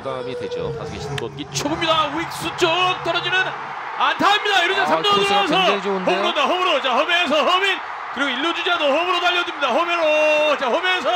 부담이 되죠. 다섯 개 신고기 초보입니다. 윅스 쪽 떨어지는 안타입니다. 이루자 아, 3점 들어가서 홈으로다 홈으로 자 홈에서 홈인 그리고 일루 주자도 홈으로 달려듭니다. 홈으로 자 홈에서